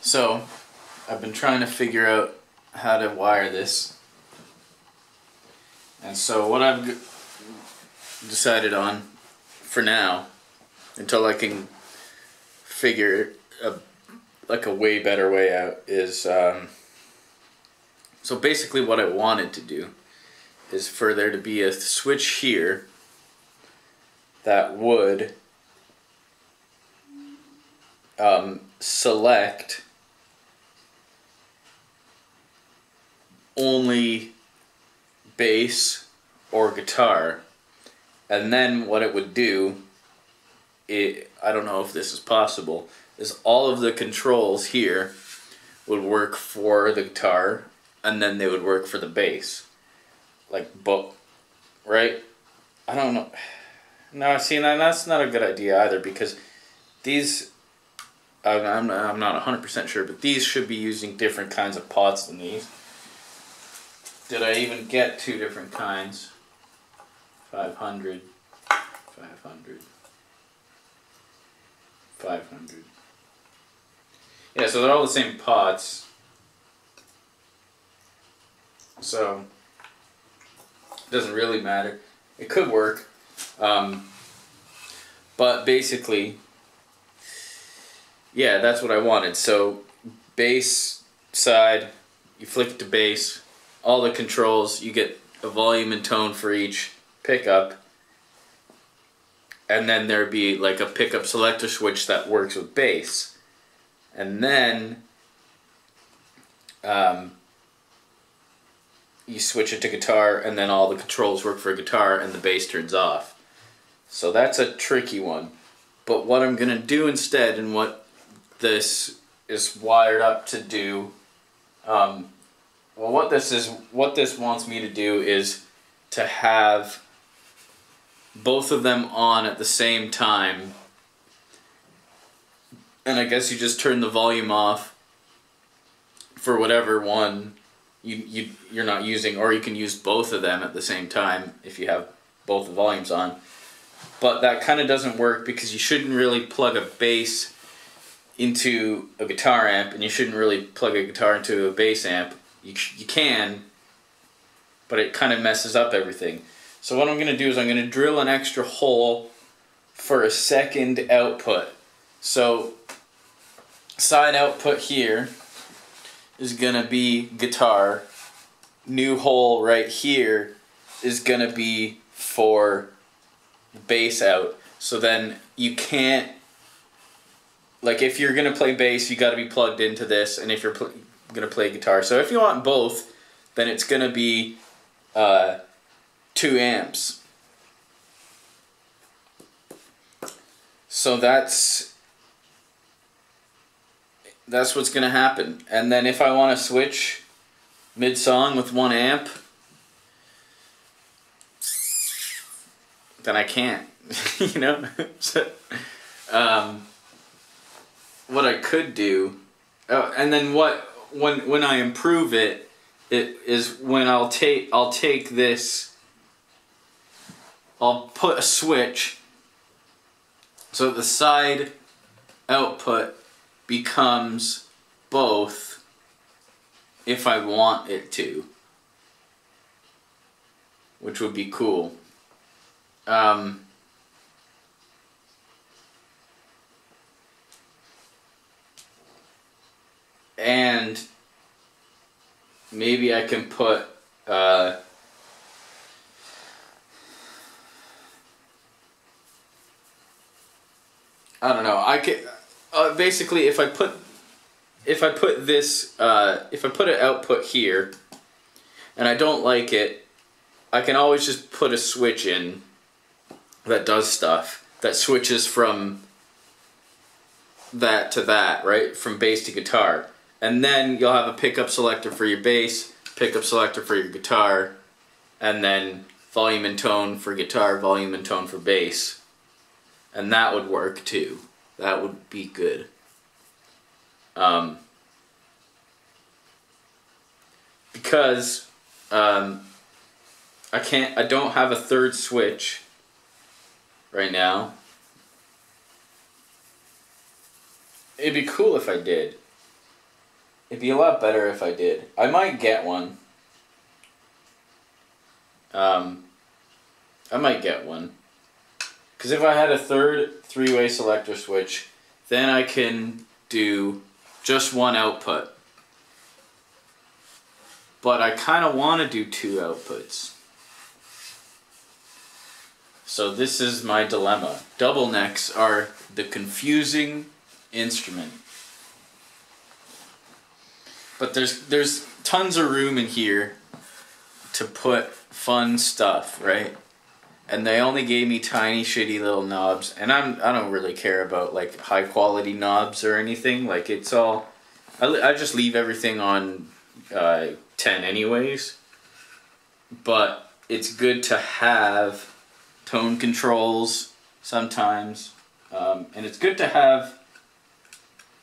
So, I've been trying to figure out how to wire this. And so what I've decided on for now, until I can figure a, like a way better way out, is um, so basically what I wanted to do is for there to be a switch here that would um, select only bass or guitar. And then what it would do it I don't know if this is possible is all of the controls here would work for the guitar and then they would work for the bass. Like both right? I don't know. No I see that that's not a good idea either because these I'm, I'm, I'm not 100% sure but these should be using different kinds of pots than these did I even get two different kinds? 500 500 500 yeah so they're all the same pots. So it doesn't really matter. It could work um, but basically yeah that's what I wanted. So bass side you flick it to bass all the controls you get a volume and tone for each pickup. And then there'd be like a pickup selector switch that works with bass. And then um, you switch it to guitar and then all the controls work for guitar and the bass turns off. So that's a tricky one. But what I'm gonna do instead and what this is wired up to do um, well what this is what this wants me to do is to have both of them on at the same time. And I guess you just turn the volume off for whatever one you, you you're not using or you can use both of them at the same time if you have both the volumes on. But that kind of doesn't work because you shouldn't really plug a bass into a guitar amp and you shouldn't really plug a guitar into a bass amp you, you can but it kind of messes up everything so what I'm going to do is I'm going to drill an extra hole for a second output. So side output here is going to be guitar. New hole right here is going to be for bass out. So then you can't like if you're going to play bass, you got to be plugged into this and if you're going to play guitar. So if you want both, then it's going to be uh, 2 amps. So that's that's what's going to happen. And then if I want to switch mid song with 1 amp, then I can't, you know? so, um, what I could do, oh, and then what when when I improve it, it is when I'll take I'll take this I'll put a switch so the side output becomes both if I want it to which would be cool. Um, and maybe I can put uh, I don't know. I can uh, basically if I put if I put this uh, if I put an output here and I don't like it, I can always just put a switch in that does stuff that switches from that to that, right? From bass to guitar. And then you'll have a pickup selector for your bass, pickup selector for your guitar, and then volume and tone for guitar, volume and tone for bass. And that would work too. That would be good. Um, because um, I can't, I don't have a third switch right now. It'd be cool if I did. It'd be a lot better if I did. I might get one. Um, I might get one. Because if I had a third three-way selector switch, then I can do just one output. But I kind of want to do two outputs. So this is my dilemma. Double necks are the confusing instrument. But there's there's tons of room in here to put fun stuff, right? And they only gave me tiny shitty little knobs, and I'm I don't really care about like high quality knobs or anything. Like it's all, I, I just leave everything on uh, ten anyways. But it's good to have tone controls sometimes, um, and it's good to have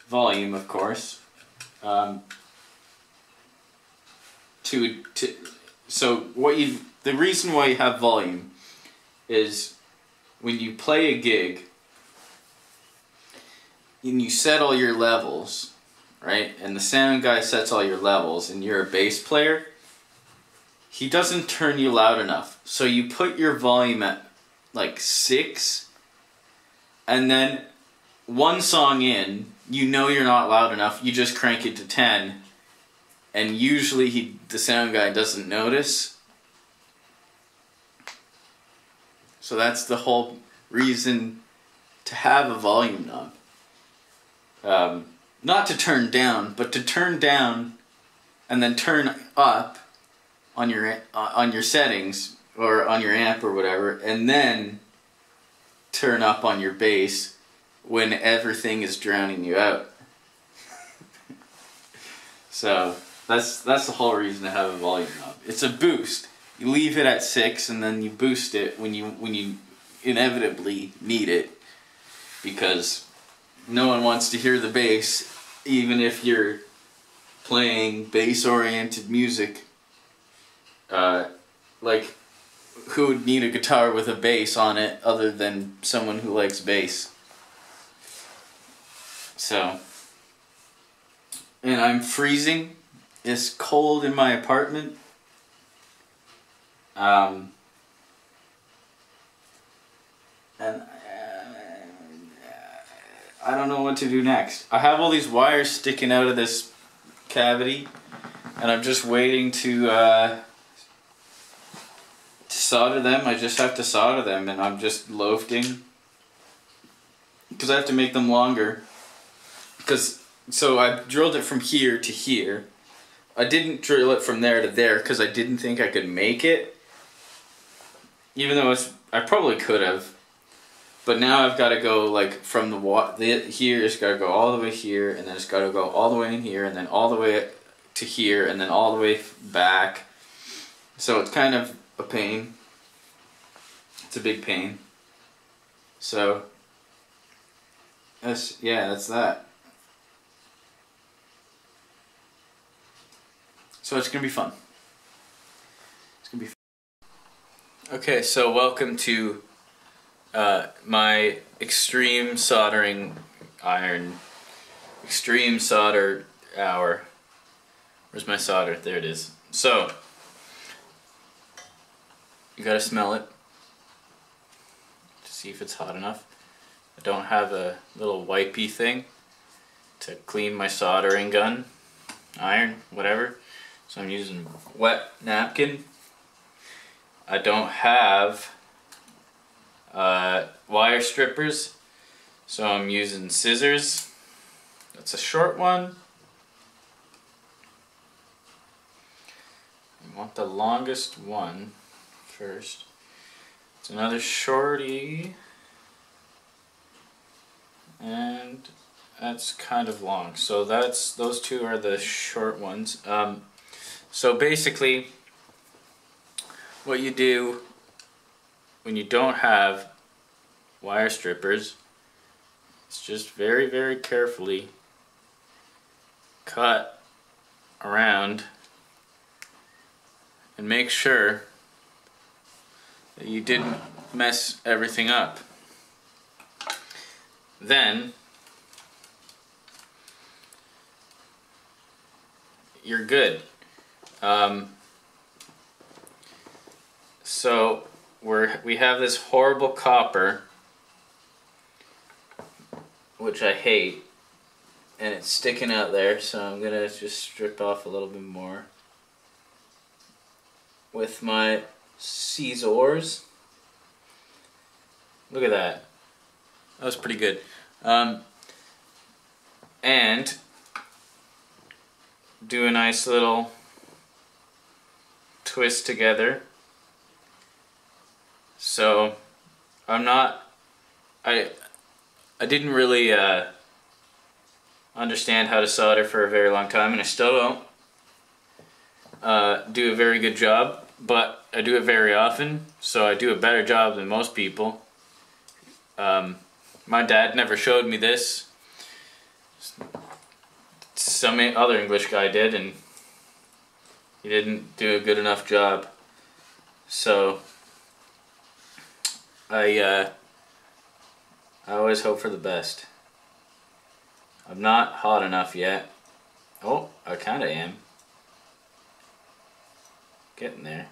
volume, of course. Um, to to so what you the reason why you have volume is when you play a gig and you set all your levels, right? And the sound guy sets all your levels and you're a bass player, he doesn't turn you loud enough. So you put your volume at like 6 and then one song in, you know you're not loud enough, you just crank it to 10 and usually he the sound guy doesn't notice. So that's the whole reason to have a volume knob. Um, not to turn down, but to turn down and then turn up on your uh, on your settings or on your amp or whatever, and then turn up on your bass when everything is drowning you out. so that's that's the whole reason to have a volume knob. It's a boost. You leave it at six, and then you boost it when you when you inevitably need it, because no one wants to hear the bass, even if you're playing bass-oriented music. Uh, like, who would need a guitar with a bass on it other than someone who likes bass? So, and I'm freezing it's cold in my apartment. Um, and uh, I don't know what to do next. I have all these wires sticking out of this cavity, and I'm just waiting to uh, to solder them. I just have to solder them, and I'm just loafing because I have to make them longer. Because so I drilled it from here to here I didn't drill it from there to there because I didn't think I could make it. Even though it's, I probably could have. But now I've got to go like from the water here. It's got to go all the way here, and then it's got to go all the way in here, and then all the way to here, and then all the way back. So it's kind of a pain. It's a big pain. So that's yeah, that's that. So it's going to be fun. It's going to be fun. Okay, so welcome to uh, my extreme soldering iron, extreme solder hour. Where's my solder? There it is. So, you gotta smell it to see if it's hot enough. I don't have a little wipey thing to clean my soldering gun, iron, whatever. So I'm using wet napkin. I don't have uh, wire strippers, so I'm using scissors. That's a short one. I want the longest one first. It's another shorty. And that's kind of long. So that's those two are the short ones. Um, so basically, what you do when you don't have wire strippers is just very, very carefully cut around and make sure that you didn't mess everything up. Then you're good. Um, so we're we have this horrible copper, which I hate, and it's sticking out there. So I'm gonna just strip off a little bit more with my scissors. Look at that. That was pretty good. Um, and do a nice little twist together. So I'm not I I didn't really uh, understand how to solder for a very long time and I still don't uh, do a very good job but I do it very often so I do a better job than most people. Um, my dad never showed me this. Some other English guy did, and he didn't do a good enough job. So I uh, I always hope for the best. I'm not hot enough yet. Oh, I kind of am. Getting there.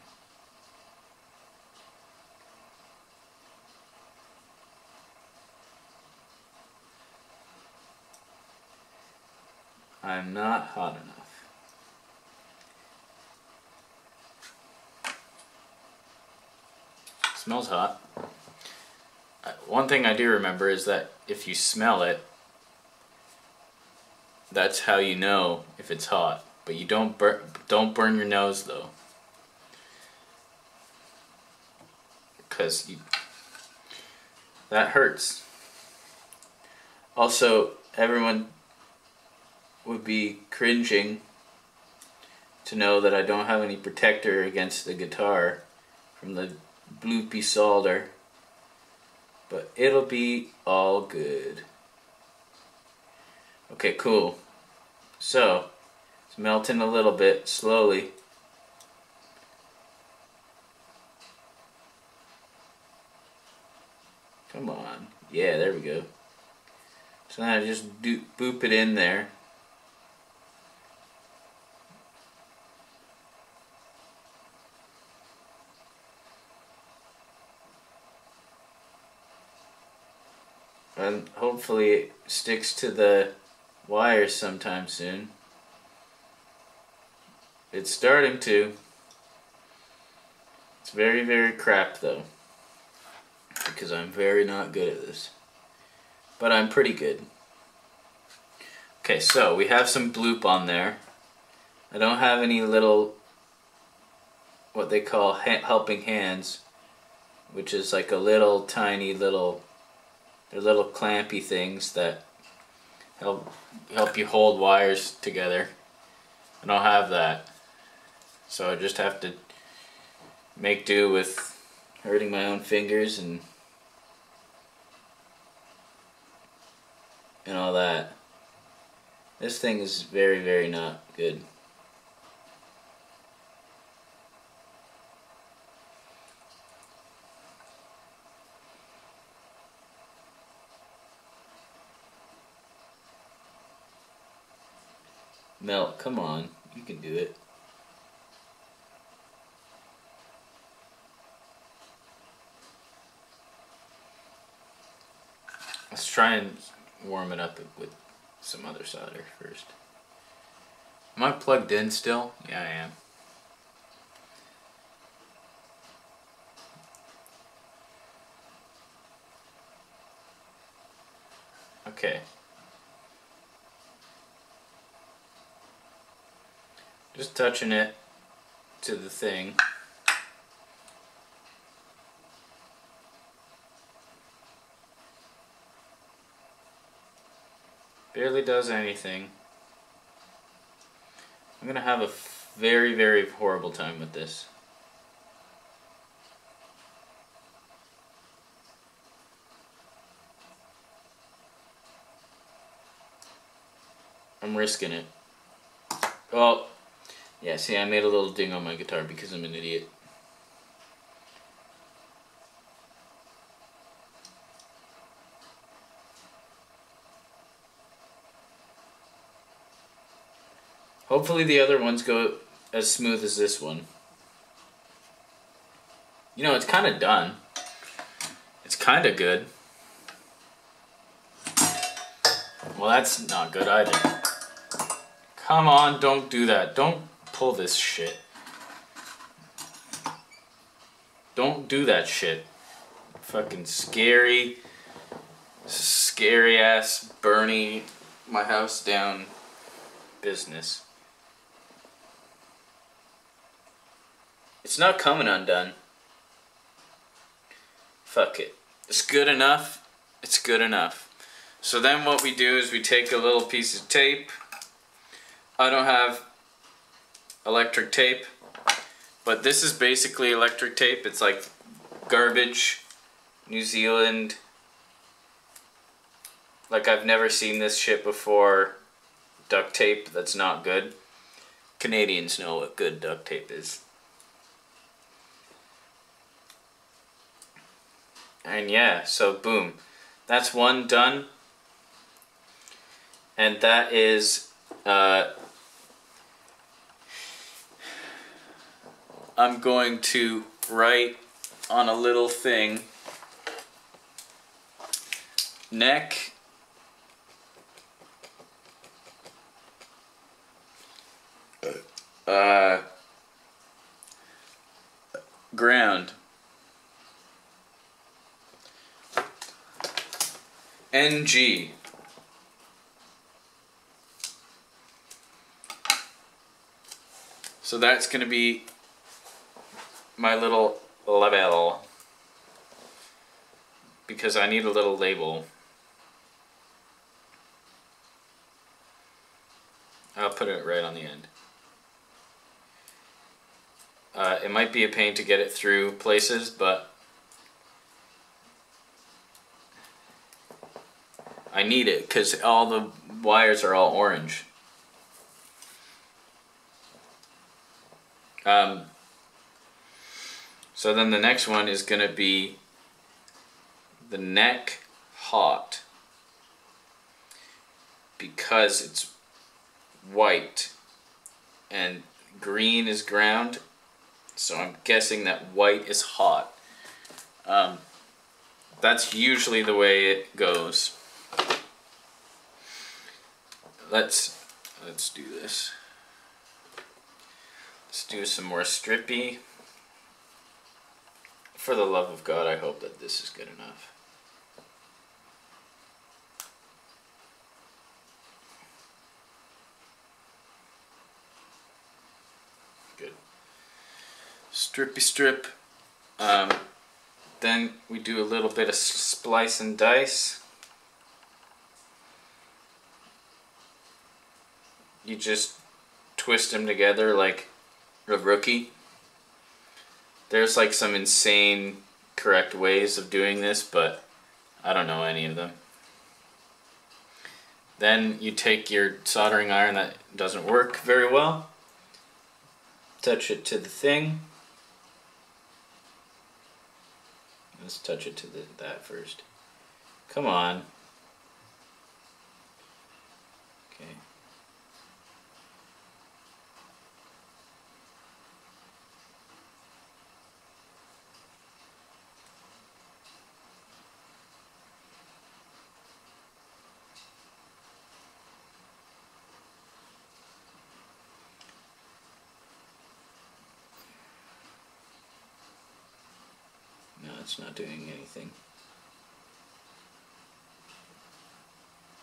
I'm not hot enough. Smells hot. Uh, one thing I do remember is that if you smell it, that's how you know if it's hot. But you don't burn don't burn your nose though. Cuz that hurts. Also, everyone would be cringing to know that I don't have any protector against the guitar from the bloopy solder. But it'll be all good. Okay, cool. So, it's melting a little bit slowly. Come on. Yeah, there we go. So now I just do, boop it in there. And hopefully it sticks to the wires sometime soon. It's starting to. It's very, very crap though. Because I'm very not good at this. But I'm pretty good. Okay, so we have some bloop on there. I don't have any little, what they call ha helping hands, which is like a little tiny little they're little clampy things that help help you hold wires together. I don't have that. So I just have to make do with hurting my own fingers and and all that. This thing is very, very not good. Melt, come on. You can do it. Let's try and warm it up with some other solder first. Am I plugged in still? Yeah, I am. Okay. Touching it to the thing. Barely does anything. I'm gonna have a very, very horrible time with this. I'm risking it. Well, yeah, see, I made a little ding on my guitar because I'm an idiot. Hopefully the other ones go as smooth as this one. You know, it's kind of done. It's kind of good. Well, that's not good either. Come on, don't do that. Don't pull this shit. Don't do that shit. Fucking scary, scary ass Bernie my house down business. It's not coming undone. Fuck it. It's good enough. It's good enough. So then what we do is we take a little piece of tape. I don't have electric tape, but this is basically electric tape. It's like garbage, New Zealand. Like I've never seen this shit before. Duct tape that's not good. Canadians know what good duct tape is. And yeah, so boom. That's one done and that is uh, I'm going to write on a little thing. Neck. Uh, ground. NG So that's going to be my little label because I need a little label. I'll put it right on the end. Uh, it might be a pain to get it through places, but I need it because all the wires are all orange. Um, so then the next one is going to be the neck hot. Because it's white and green is ground so I'm guessing that white is hot. Um, that's usually the way it goes. Let's let's do this. Let's do some more strippy. For the love of God, I hope that this is good enough. Good. Strippy strip. Um, then we do a little bit of splice and dice. You just twist them together like a rookie. There's like some insane correct ways of doing this, but I don't know any of them. Then you take your soldering iron that doesn't work very well, touch it to the thing. Let's touch it to the, that first. Come on. Okay. it's not doing anything.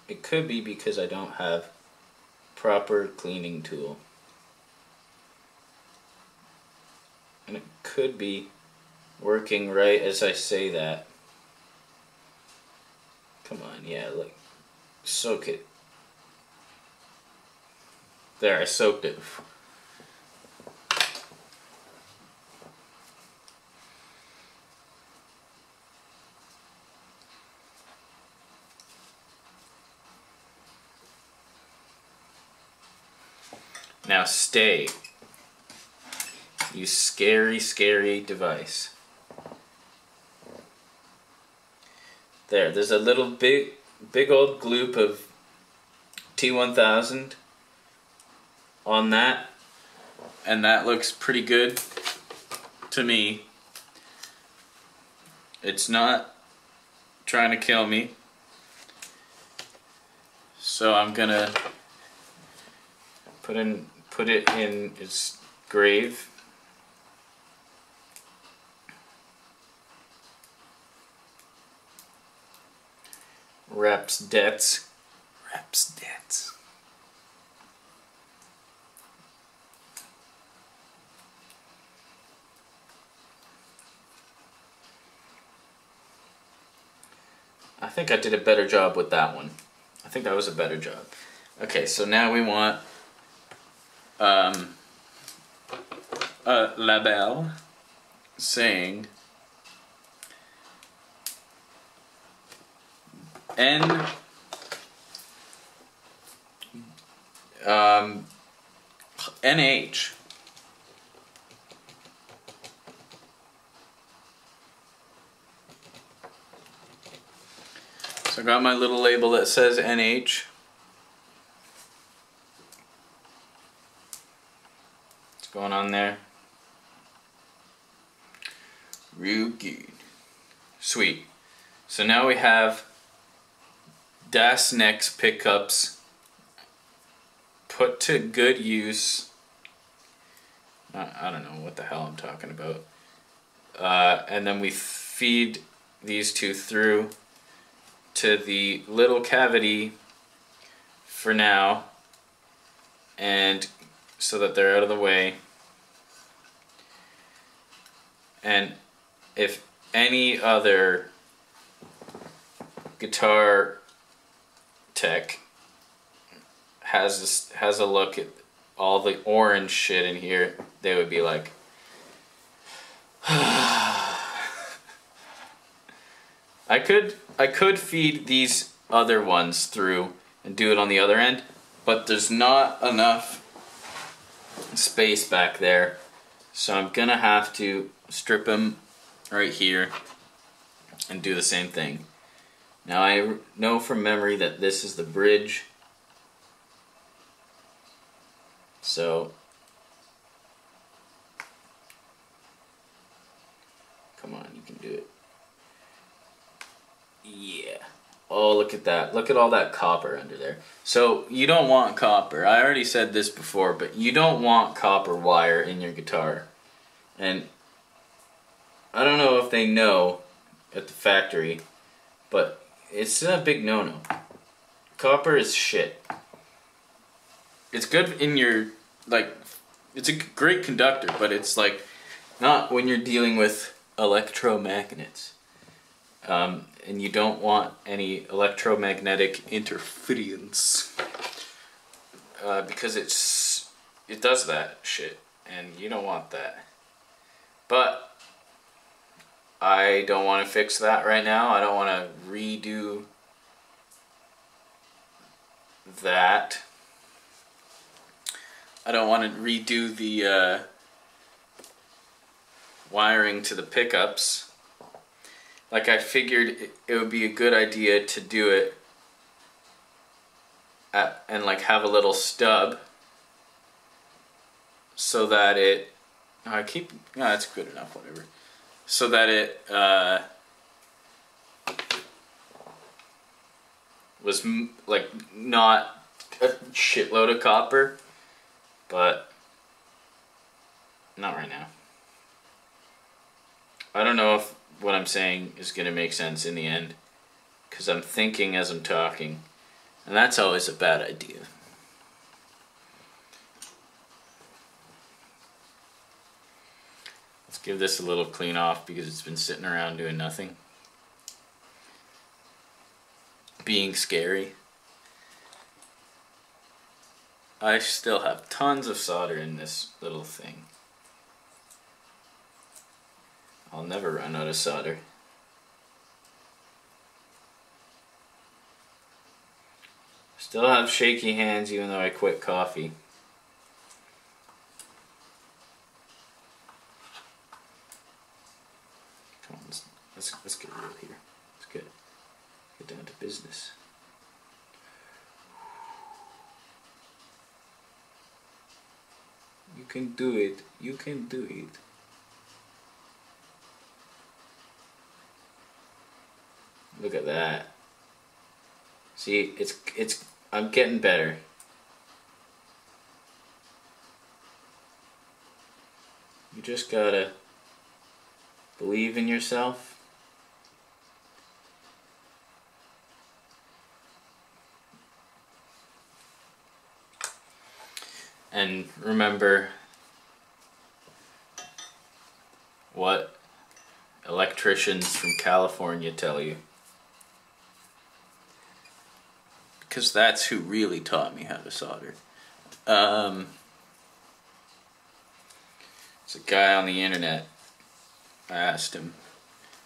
It could be because I don't have proper cleaning tool. And it could be working right as I say that. Come on, yeah, like, soak it. There, I soaked it. Now stay. You scary, scary device. There, there's a little big, big old gloop of T1000. on that, and that looks pretty good to me. It's not trying to kill me. So I'm gonna put in put it in its grave. Reps debts. Reps debts. I think I did a better job with that one. I think that was a better job. Okay, so now we want um, a label saying N um, NH So I got my little label that says NH. Going on there? Real good. Sweet. So now we have Das Next pickups put to good use. I don't know what the hell I'm talking about. Uh, and then we feed these two through to the little cavity for now and so that they're out of the way. And if any other guitar tech has this, has a look at all the orange shit in here they would be like I could I could feed these other ones through and do it on the other end, but there's not enough space back there. So I'm gonna have to strip them right here and do the same thing. Now I know from memory that this is the bridge. So come on, you can do it. Yeah. Oh, look at that. Look at all that copper under there. So, you don't want copper. I already said this before, but you don't want copper wire in your guitar. And I don't know if they know at the factory, but it's a big no-no. Copper is shit. It's good in your, like, it's a great conductor, but it's like not when you're dealing with electromagnets. Um, and you don't want any electromagnetic interference. Uh, because it's it does that shit and you don't want that. But I don't want to fix that right now. I don't want to redo that. I don't want to redo the uh, wiring to the pickups like I figured it, would be a good idea to do it at, and like have a little stub so that it I keep yeah that's good enough whatever. So that it uh, was like not a shitload of copper but not right now. I don't know if what I'm saying is going to make sense in the end because I'm thinking as I'm talking, and that's always a bad idea. Let's give this a little clean off because it's been sitting around doing nothing. Being scary. I still have tons of solder in this little thing. I'll never run out of solder. Still have shaky hands even though I quit coffee. Come on, let's, let's, let's get real here. Let's get, get down to business. You can do it. You can do it. Look at that. See, it's it's I'm getting better. You just gotta believe in yourself. And remember what electricians from California tell you. Because that's who really taught me how to solder. Um, it's a guy on the internet. I asked him,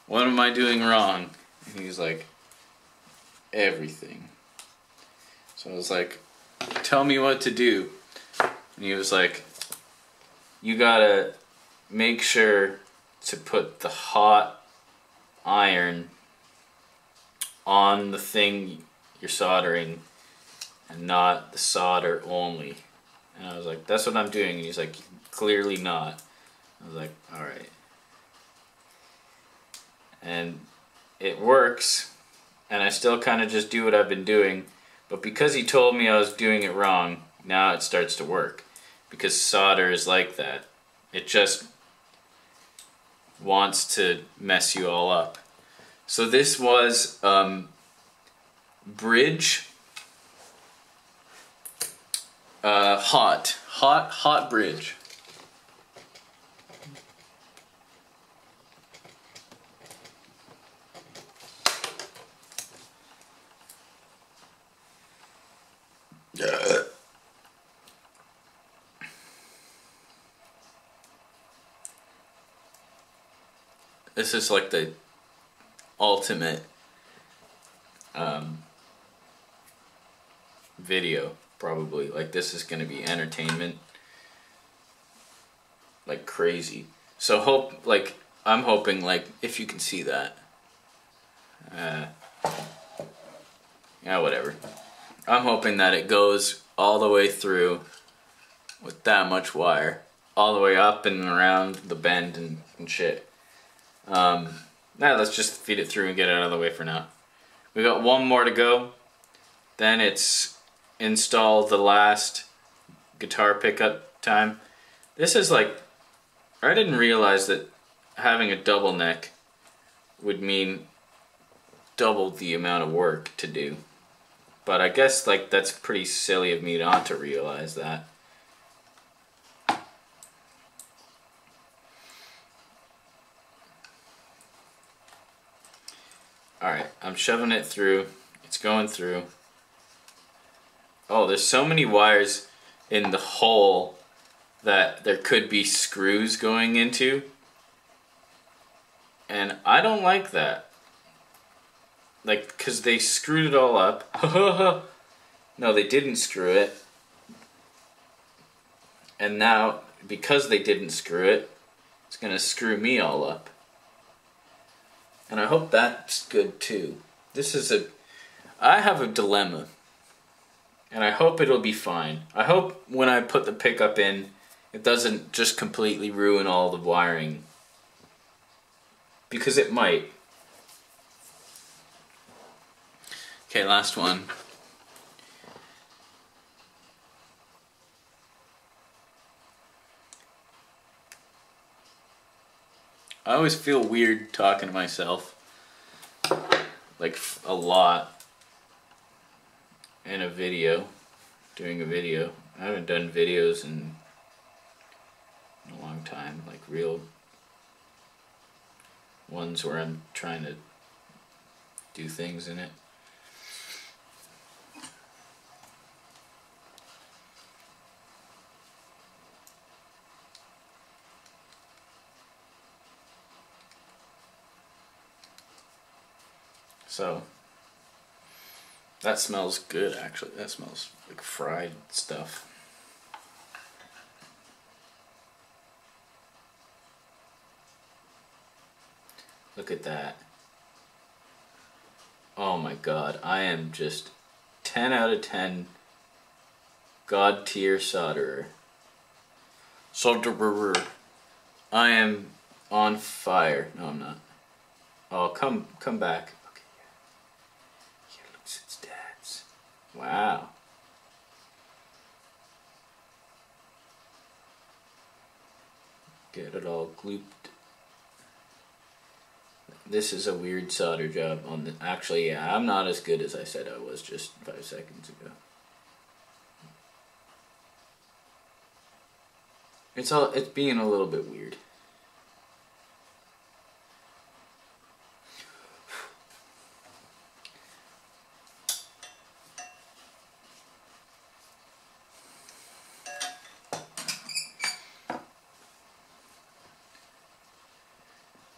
What am I doing wrong? And he's like, Everything. So I was like, Tell me what to do. And he was like, You gotta make sure to put the hot iron on the thing you're soldering and not the solder only. And I was like, That's what I'm doing. And he's like, Clearly not. I was like, Alright. And it works. And I still kind of just do what I've been doing. But because he told me I was doing it wrong, now it starts to work because solder is like that. It just wants to mess you all up. So this was um, bridge uh, hot hot hot bridge. this is like the ultimate um, video probably. Like this is going to be entertainment. Like crazy. So hope like i'm hoping like if you can see that. Uh, yeah whatever. I'm hoping that it goes all the way through with that much wire all the way up and around the bend and, and shit. Um, now let's just feed it through and get it out of the way for now. We got one more to go. Then it's install the last guitar pickup time. This is like, I didn't realize that having a double neck would mean double the amount of work to do. But I guess like that's pretty silly of me not to realize that. Alright, I'm shoving it through. It's going through. Oh, there's so many wires in the hole that there could be screws going into. And I don't like that. Like, because they screwed it all up. no, they didn't screw it. And now, because they didn't screw it, it's going to screw me all up. And I hope that's good too. This is a. I have a dilemma. And I hope it'll be fine. I hope when I put the pickup in, it doesn't just completely ruin all the wiring. Because it might. Okay, last one. I always feel weird talking to myself. Like a lot in a video, doing a video. I haven't done videos in a long time, like real ones where I'm trying to do things in it. So that smells good actually. That smells like fried stuff. Look at that. Oh my god, I am just 10 out of 10 god tier solderer. Solderer. I am on fire. No, I'm not. Oh, come, come back. Okay. Here looks its dad's. Wow. Get it all glooped. This is a weird solder job on the. Actually, yeah, I'm not as good as I said I was just five seconds ago. It's all. It's being a little bit weird.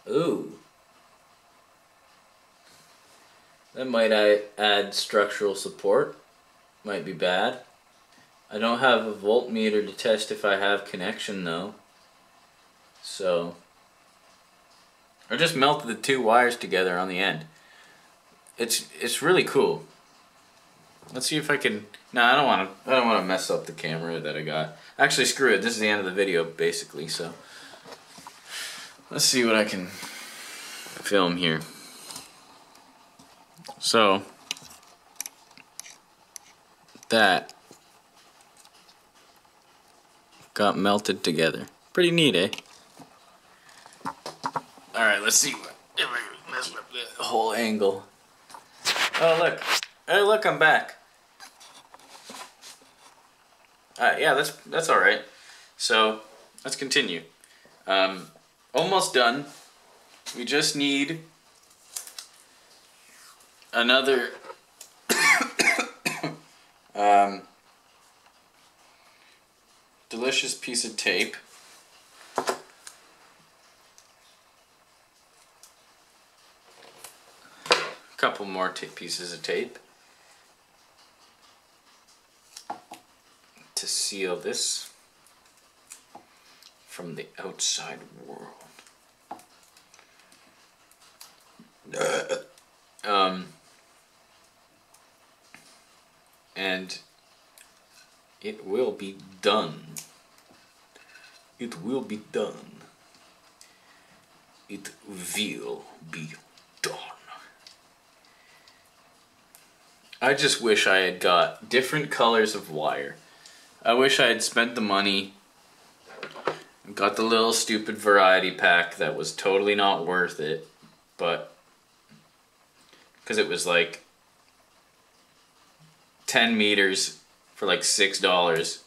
Ooh. That might I add structural support. Might be bad. I don't have a voltmeter to test if I have connection though. So I just melted the two wires together on the end. It's it's really cool. Let's see if I can. No, I don't want to. I don't want to mess up the camera that I got. Actually, screw it. This is the end of the video, basically. So let's see what I can film here. So that got melted together. Pretty neat, eh? Alright, let's see if I mess up the whole angle. Oh, look. Hey, look, I'm back. Uh, yeah, that's that's all right. So let's continue. Um, almost done. We just need another um, delicious piece of tape. A couple more pieces of tape. to seal this from the outside world. um, and it will be done. It will be done. It will be done. I just wish I had got different colors of wire. I wish I had spent the money and got the little stupid variety pack that was totally not worth it, but because it was like 10 meters for like $6.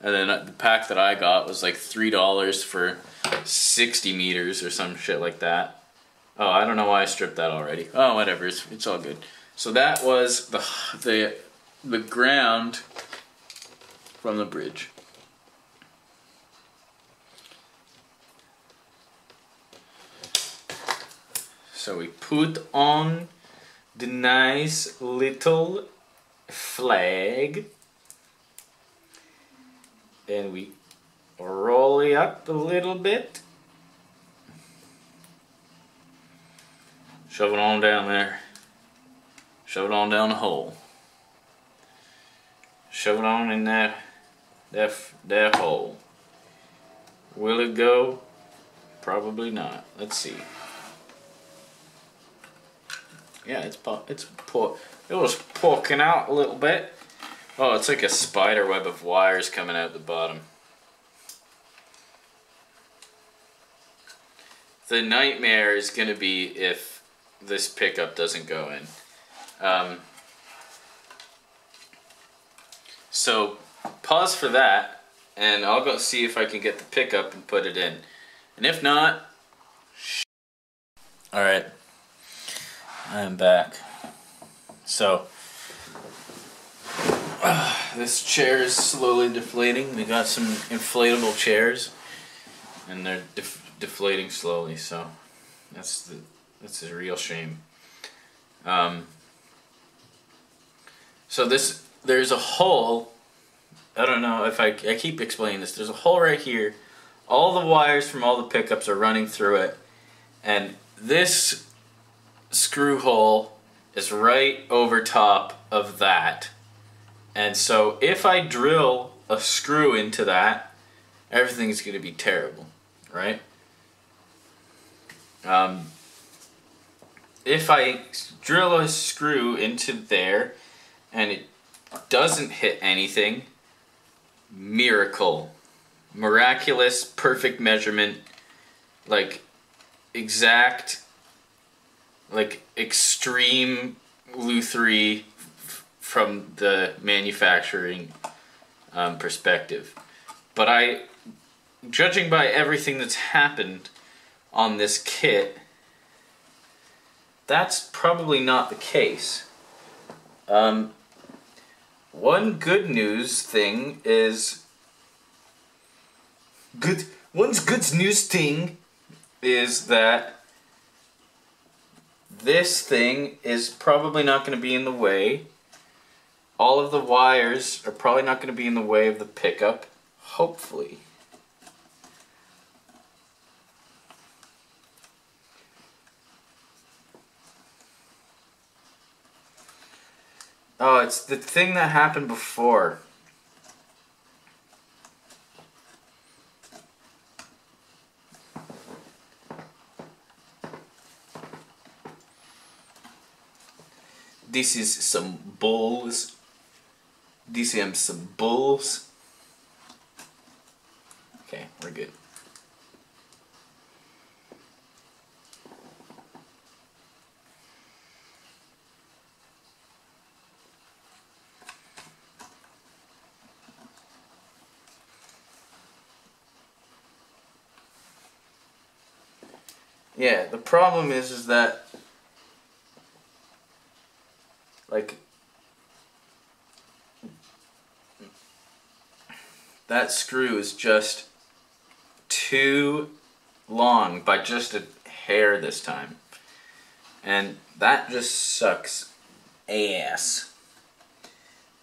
And then uh, the pack that I got was like $3 for 60 meters or some shit like that. Oh, I don't know why I stripped that already. Oh, whatever, it's, it's all good. So that was the, the, the ground from the bridge. So we put on the nice little flag and we roll it up a little bit. Shove it on down there. Shove it on down the hole. Shove it on in there that, that hole. Will it go? Probably not. Let's see. Yeah, it's it's po it was poking out a little bit. Oh, it's like a spider web of wires coming out the bottom. The nightmare is going to be if this pickup doesn't go in. Um, so pause for that, and I'll go see if I can get the pickup and put it in. And if not, alright, I'm back. So, uh, this chair is slowly deflating. We got some inflatable chairs, and they're def deflating slowly, so that's the that's a real shame. Um, so this there's a hole I don't know if I, I keep explaining this. There's a hole right here. All the wires from all the pickups are running through it. And this screw hole is right over top of that. And so if I drill a screw into that, everything's going to be terrible, right? Um, if I drill a screw into there and it doesn't hit anything, miracle. Miraculous, perfect measurement, like exact, like extreme luthery from the manufacturing um, perspective. But I, judging by everything that's happened on this kit, that's probably not the case. Um, one good news thing is good. One's good news thing is that this thing is probably not going to be in the way. All of the wires are probably not going to be in the way of the pickup. Hopefully. Oh, it's the thing that happened before. This is some bulls. This is some bulls. Okay, we're good. Yeah, the problem is is that like that screw is just too long by just a hair this time. And that just sucks ass.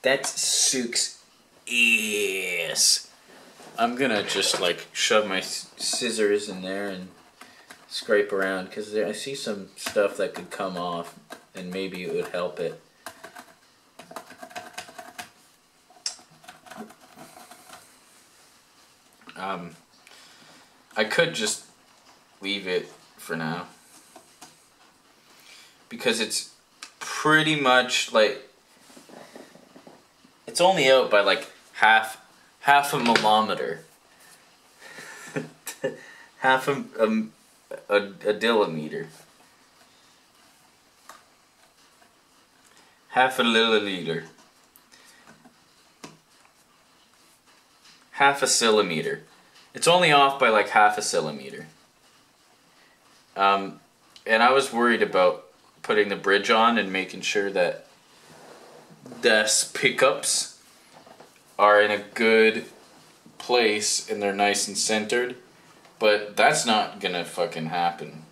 That sucks ass. I'm gonna just like shove my scissors in there and scrape around because I see some stuff that could come off and maybe it would help it. Um, I could just leave it for now because it's pretty much like it's only out by like half half a millimeter half a, a a, a dillameter. Half a milliliter. Half a centimeter. It's only off by like half a centimeter. Um, and I was worried about putting the bridge on and making sure that the pickups are in a good place and they're nice and centered. But that's not gonna fucking happen.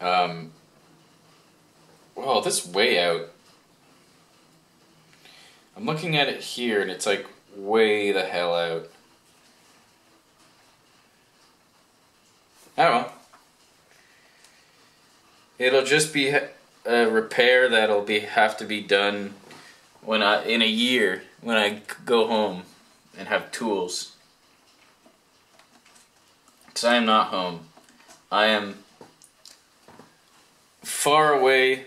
Um, well, this way out. I'm looking at it here and it's like way the hell out. I don't know. It'll just be a repair that'll be have to be done when I in a year when I go home and have tools. Because I am not home. I am far away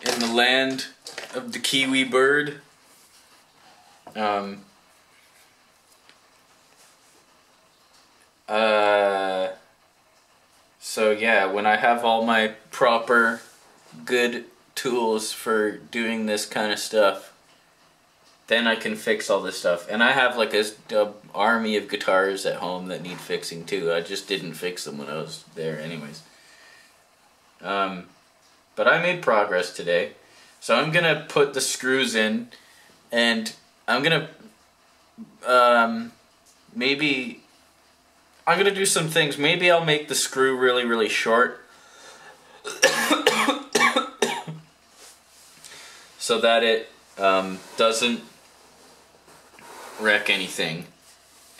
in the land of the kiwi bird. Um, uh, so yeah, when I have all my proper good tools for doing this kind of stuff, then I can fix all this stuff. And I have like a, a, army of guitars at home that need fixing too. I just didn't fix them when I was there anyways. Um, but I made progress today. So I'm going to put the screws in and I'm to um, maybe I'm to do some things. Maybe I'll make the screw really really short. so that it um, doesn't wreck anything.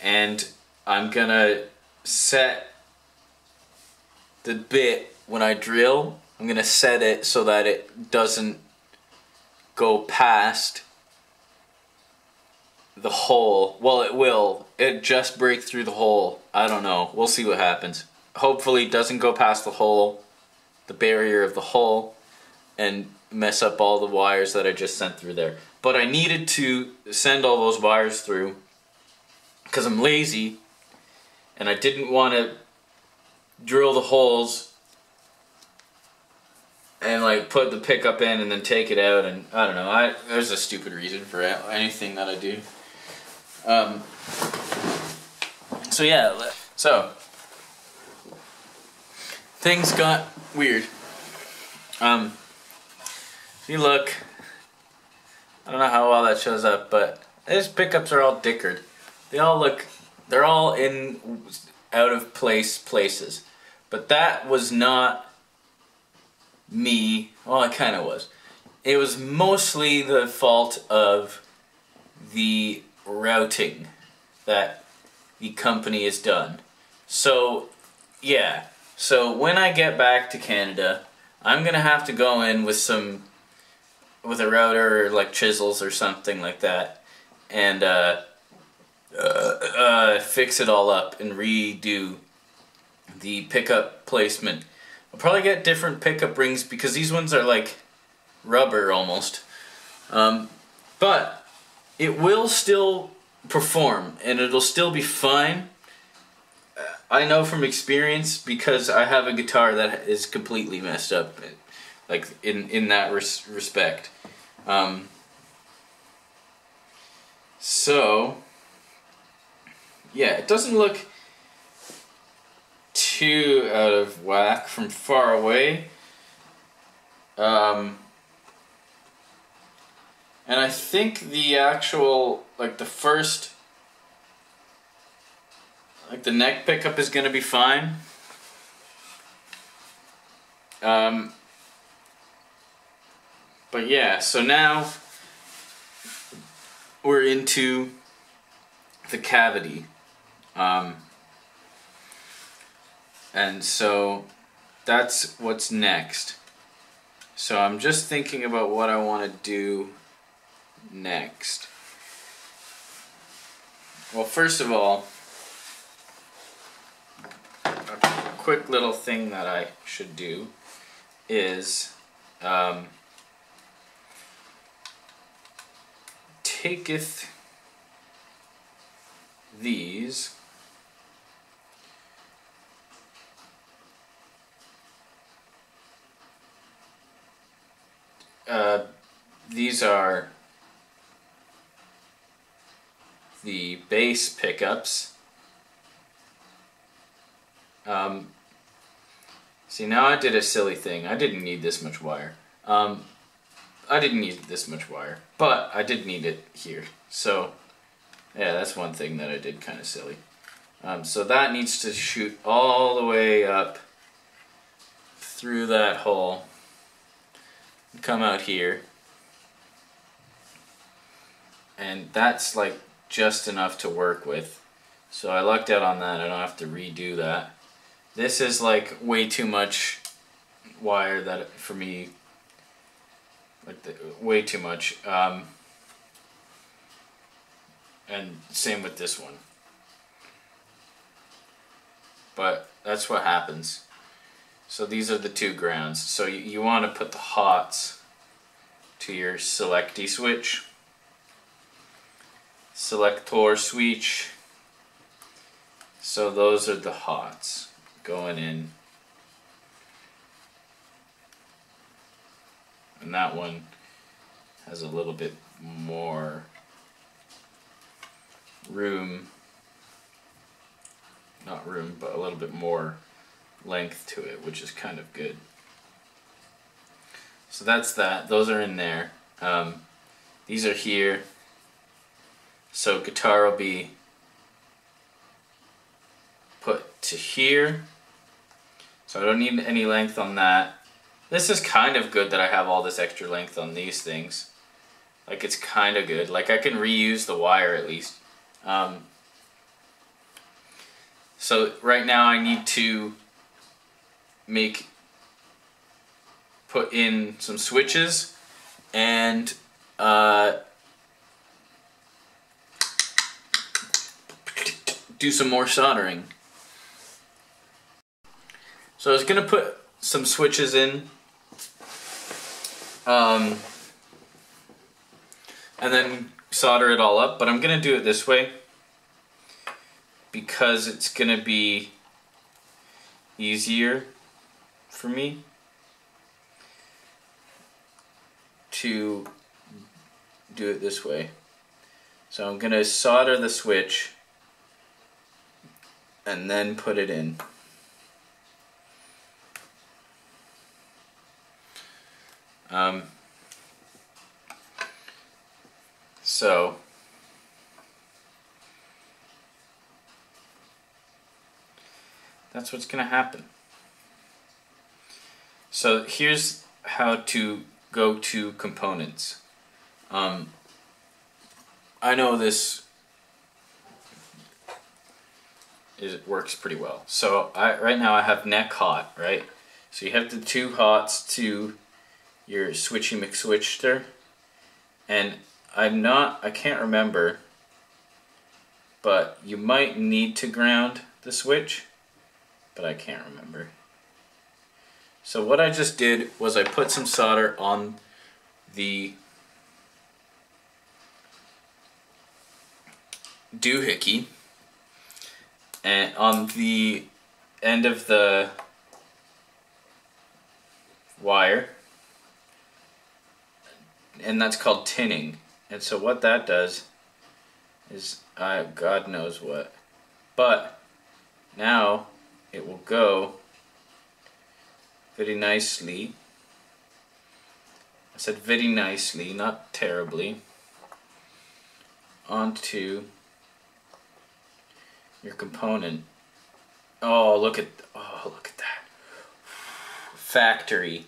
And I'm gonna set the bit when I drill, I'm gonna set it so that it doesn't go past the hole. Well, it will. It just break through the hole. I don't know. We'll see what happens. Hopefully, it doesn't go past the hole, the barrier of the hole, and mess up all the wires that I just sent through there. But I needed to send all those wires through because I'm lazy and I didn't want to drill the holes and like put the pickup in and then take it out and I don't know. I there's a stupid reason for anything that I do. Um, so yeah, so things got weird. Um, if you look, I don't know how well that shows up, but these pickups are all dickered. They all look, they're all in out of place places. But that was not me. Well, it kind of was. It was mostly the fault of the routing that the company has done. So, yeah. So when I get back to Canada, I'm gonna have to go in with some, with a router or like chisels or something like that, and uh, uh, uh, fix it all up and redo the pickup placement. I'll probably get different pickup rings because these ones are like rubber almost. Um, but it will still perform and it'll still be fine. I know from experience because I have a guitar that is completely messed up, like in in that res respect. Um, so yeah, it doesn't look too out of whack from far away. Um, and I think the actual, like the first, like the neck pickup is going to be fine. Um, but yeah, so now we're into the cavity. Um, and so that's what's next. So I'm just thinking about what I want to do next. Well, first of all, a quick little thing that I should do is um, taketh these uh, these are the bass pickups. Um, see, now I did a silly thing. I didn't need this much wire. Um, I didn't need this much wire, but I did need it here. So, yeah, that's one thing that I did kind of silly. Um, so that needs to shoot all the way up through that hole come out here and that's like just enough to work with. So I lucked out on that. I don't have to redo that. This is like way too much wire that for me. Like the, way too much. Um, and same with this one. But that's what happens. So these are the two grounds. So you, you want to put the hots to your selecty switch. Selector switch. So those are the hots going in. And that one has a little bit more room, not room, but a little bit more length to it, which is kind of good. So that's that. Those are in there. Um, these are here. So guitar will be put to here. So I don't need any length on that. This is kind of good that I have all this extra length on these things. Like it's kind of good. Like I can reuse the wire at least. Um, so right now I need to make put in some switches and uh, do some more soldering. So I was gonna put some switches in, um, and then solder it all up, but I'm gonna do it this way because it's gonna be easier for me to do it this way. So I'm gonna solder the switch and then put it in. Um, so that's what's gonna happen. So here's how to go to components. Um, I know this is, works pretty well. So I right now I have neck hot, right? So you have the two hots to your switchy McSwitchter, and I'm not, I can't remember, but you might need to ground the switch, but I can't remember. So what I just did was I put some solder on the doohickey and on the end of the wire. And that's called tinning. And so what that does is uh, God knows what. But now it will go very nicely. I said very nicely not terribly onto your component. Oh, look at oh, look at that. Factory.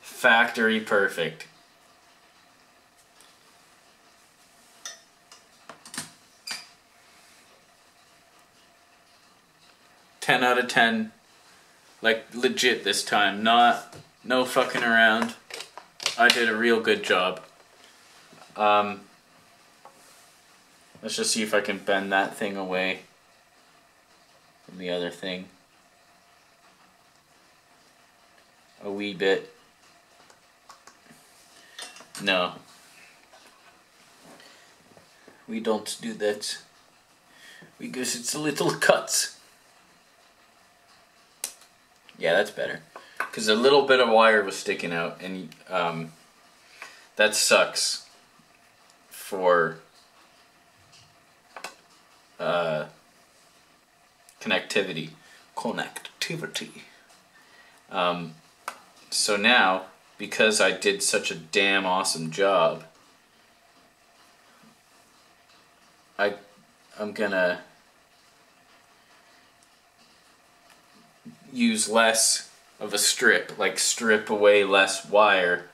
Factory perfect. Ten out of ten. Like legit this time. Not no fucking around. I did a real good job. Um Let's just see if I can bend that thing away from the other thing. A wee bit. No. We don't do that. Because it's a little cuts. Yeah, that's better. Because a little bit of wire was sticking out, and um, that sucks for uh, connectivity. Connectivity. Um, so now, because I did such a damn awesome job, I, I'm gonna use less of a strip, like strip away less wire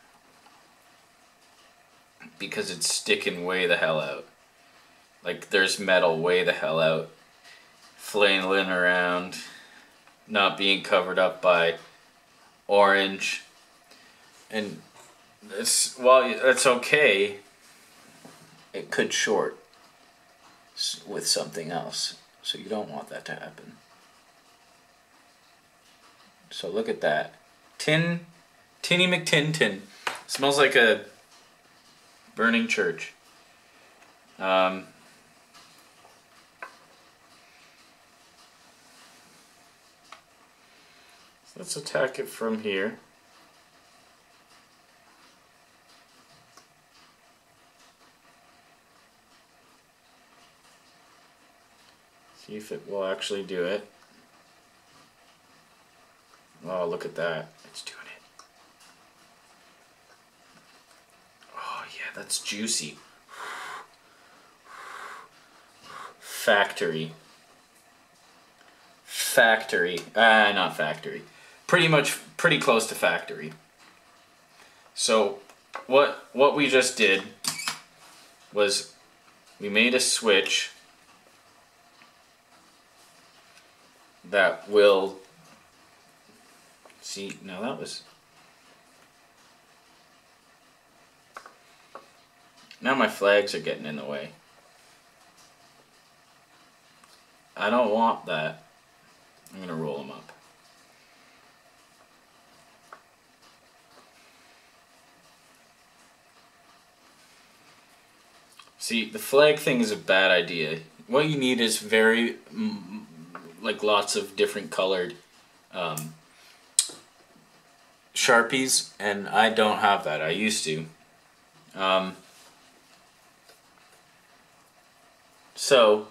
because it's sticking way the hell out. Like there's metal way the hell out, flailing around, not being covered up by orange, and it's well, that's okay. It could short with something else, so you don't want that to happen. So look at that, tin, tinny McTintin, smells like a burning church. Um, Let's attack it from here. See if it will actually do it. Oh, look at that. It's doing it. Oh, yeah, that's juicy. Factory. Factory. Ah, not factory pretty much pretty close to factory. So what what we just did was we made a switch that will see now that was Now my flags are getting in the way. I don't want that. I'm to roll them up. See, the flag thing is a bad idea. What you need is very, like lots of different colored um, Sharpies, and I don't have that. I used to. Um, so,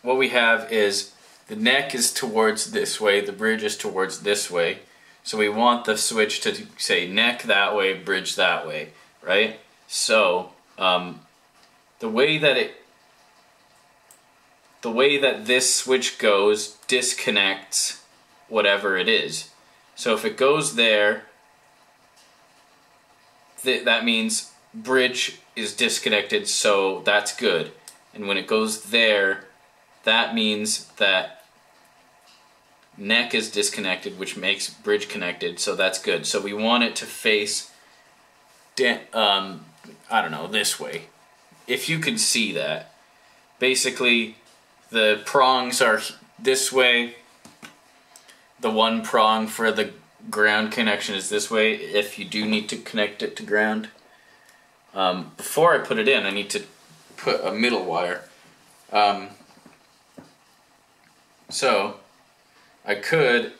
what we have is the neck is towards this way, the bridge is towards this way. So we want the switch to say neck that way, bridge that way, right? So, um, the way that it the way that this switch goes disconnects whatever it is. So if it goes there, th that means bridge is disconnected, so that's good. And when it goes there, that means that neck is disconnected, which makes bridge connected, so that's good. So we want it to face, um, I don't know, this way if you can see that, basically the prongs are this way. The one prong for the ground connection is this way if you do need to connect it to ground. Um, before I put it in, I need to put a middle wire. Um, so, I could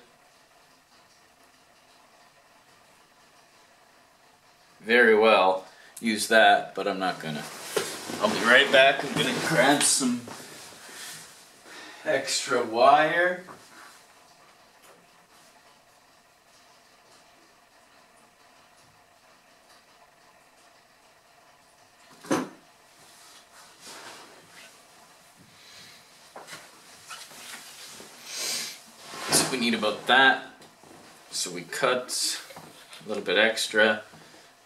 very well use that, but I'm not gonna. I'll be right back. I'm gonna grab some extra wire. So we need about that. So we cut a little bit extra.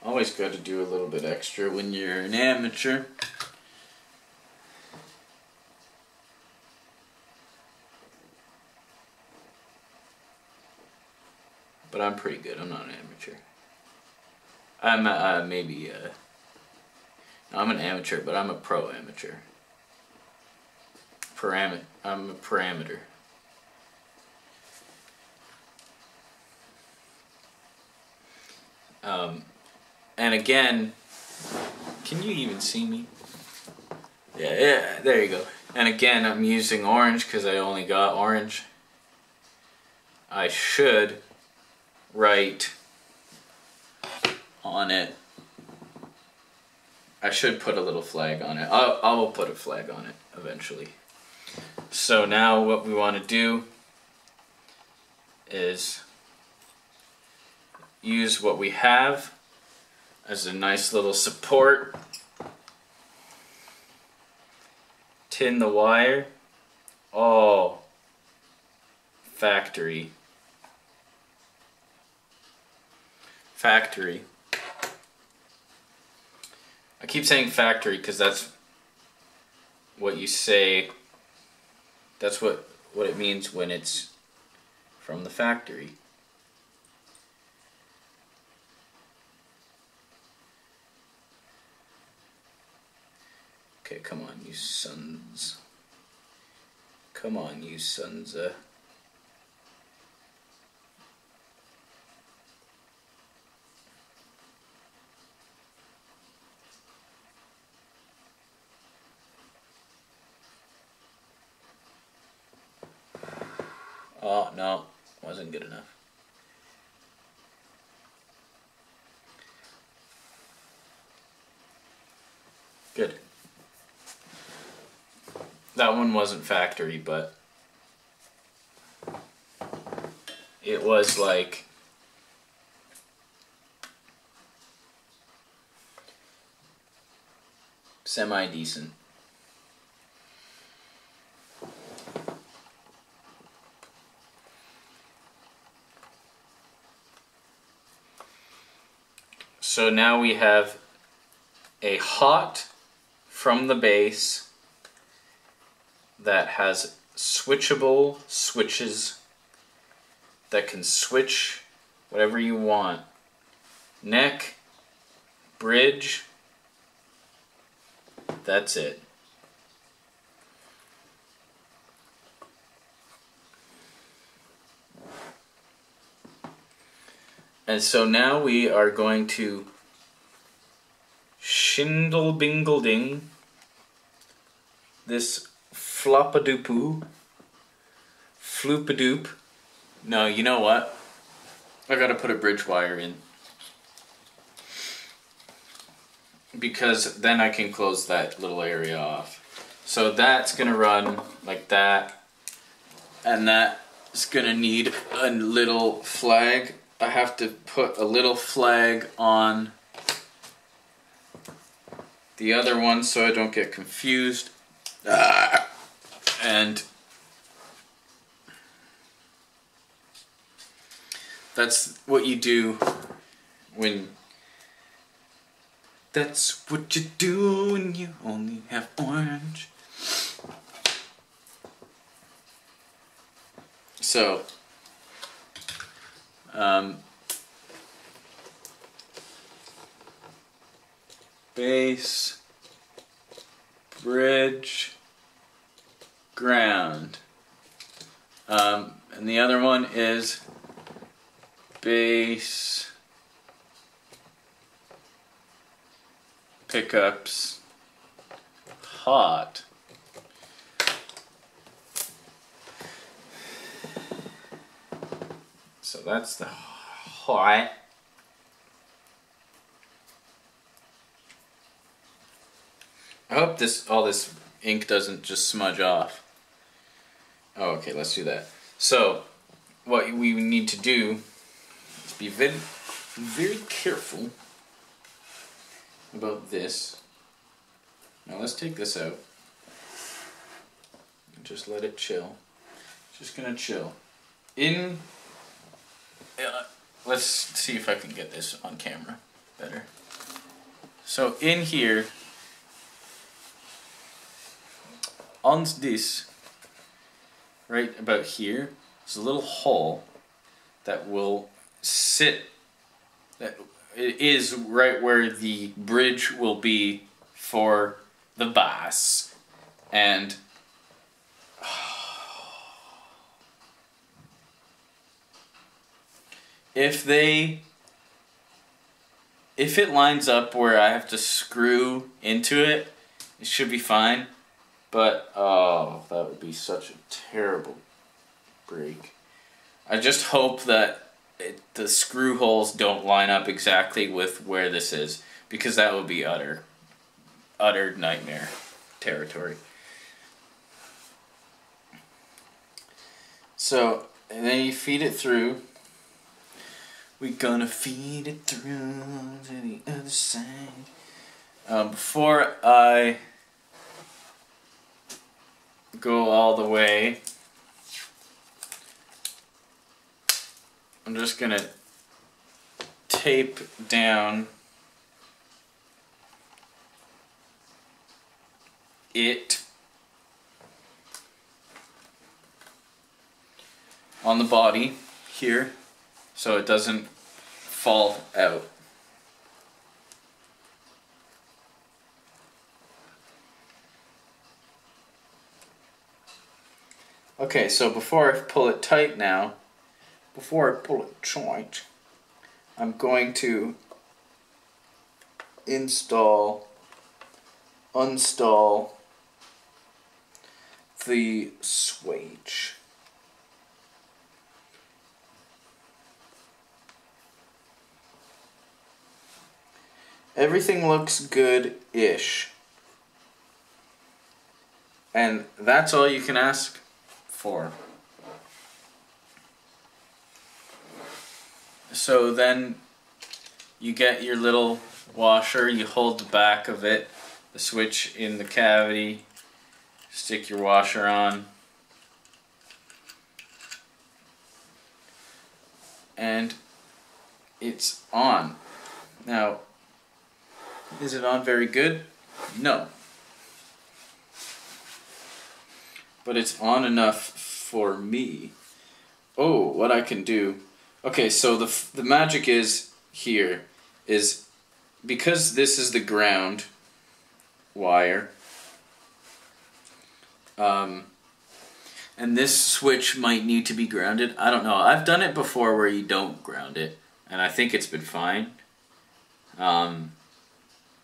Always got to do a little bit extra when you're an amateur. but I'm pretty good. I'm not an amateur. I'm uh, maybe uh, I'm an amateur, but I'm a pro amateur. Param I'm a parameter. Um, and again, can you even see me? Yeah, yeah, there you go. And again, I'm using orange because I only got orange. I should write on it. I should put a little flag on it. I'll, I will put a flag on it eventually. So now what we want to do is use what we have as a nice little support. Tin the wire. Oh, factory. factory. I keep saying factory because that's what you say. That's what what it means when it's from the factory. Okay, come on, you sons. Come on, you sons. Uh, Oh, no, wasn't good enough. Good. That one wasn't factory, but it was like semi decent. So now we have a hot from the bass that has switchable switches that can switch whatever you want. Neck, bridge, that's it. And so now we are going to shindle bingle ding this flopadoopoo floopadoop. No, you know what? I gotta put a bridge wire in. Because then I can close that little area off. So that's gonna run like that. And that's gonna need a little flag. I have to put a little flag on the other one so I don't get confused. Ah. And that's what you do when that's what you do when you only have orange. So, um, bass, bridge, ground. Um, and the other one is bass, pickups, hot. So that's the hot. I hope this all this ink doesn't just smudge off. Oh, okay, let's do that. So, what we need to do is be very, very careful about this. Now let's take this out. Just let it chill. Just gonna chill. In. Uh, let's see if I can get this on camera better. So in here, on this, right about here, there's a little hole that will sit, that is right where the bridge will be for the bass. And if they if it lines up where I have to screw into it, it should be fine. But oh, that would be such a terrible break. I just hope that it, the screw holes don't line up exactly with where this is because that would be utter utter nightmare territory. So, and then you feed it through. We're gonna feed it through to the other side. Um, before I go all the way, I'm just gonna tape down it on the body here so it doesn't fall out. Okay, so before I pull it tight now, before I pull it tight, I'm going to install, unstall the swage. Everything looks good-ish. And that's all you can ask for. So then you get your little washer, you hold the back of it, the switch in the cavity, stick your washer on. And it's on. Now, is it on very good? No. But it's on enough for me. Oh, what I can do. Okay, so the the magic is here is because this is the ground wire. Um, and this switch might need to be grounded. I don't know. I've done it before where you don't ground it, and I think it's been fine. Um,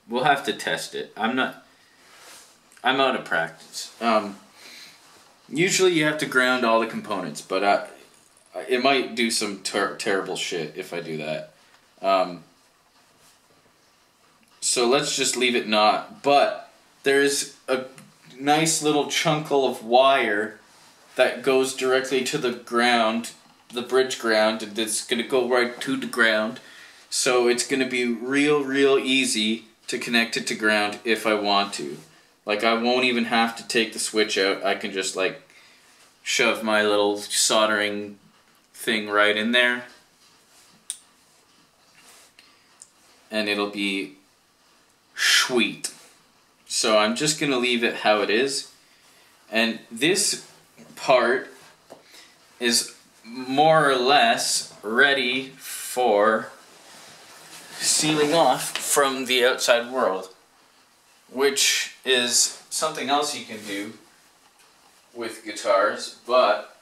we'll have to test it. I'm not. I'm out of practice. Um, usually you have to ground all the components, but I, it might do some ter- terrible shit if I do that. Um, so let's just leave it not. But there's a nice little chunkle of wire that goes directly to the ground, the bridge ground, and it's going to go right to the ground. So it's going to be real, real easy to connect it to ground if I want to. Like I won't even have to take the switch out. I can just like shove my little soldering thing right in there. And it'll be sweet. So I'm just going to leave it how it is. And this part is more or less ready for sealing off from the outside world, which is something else you can do with guitars, but